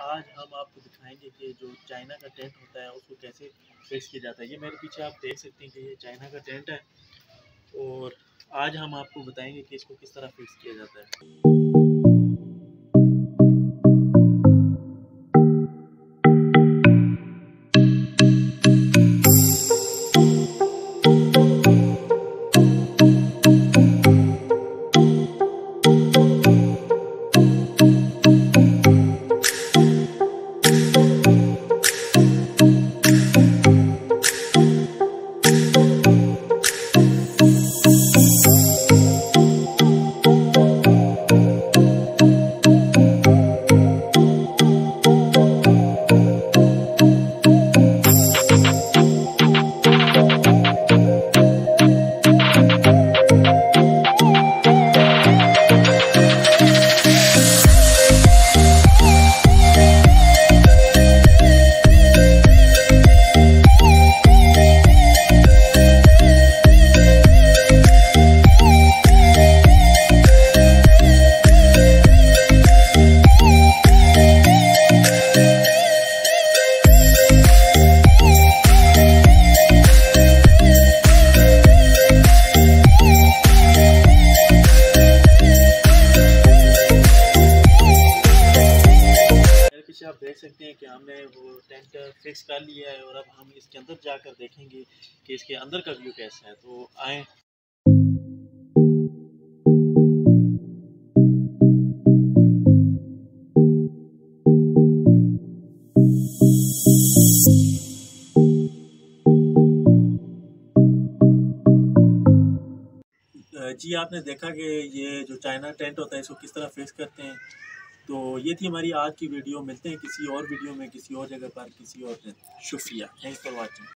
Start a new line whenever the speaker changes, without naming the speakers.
आज हम आपको दिखाएँगे कि जो चाइना का टेंट होता है, उसको कैसे फिक्स किया जाता है। ये मेरे पीछे आप देख सकते हैं कि ये चाइना का टेंट है और आज हम आपको बताएँगे कि इसको किस तरह फिक्स किया जाता है। आप देख सकते हैं कि हमने वो टेंट फिक्स कर लिया है और अब हम इसके अंदर जाकर देखेंगे कि इसके अंदर का व्यू कैसा है। तो आए। जी, आपने देखा कि ये जो चाइना टेंट होता है, इसको किस तरह फेस करते हैं? तो ये थी हमारी आज की वीडियो। मिलते हैं किसी और वीडियो में, किसी और जगह पर, किसी और शुक्रिया। Thanks for watching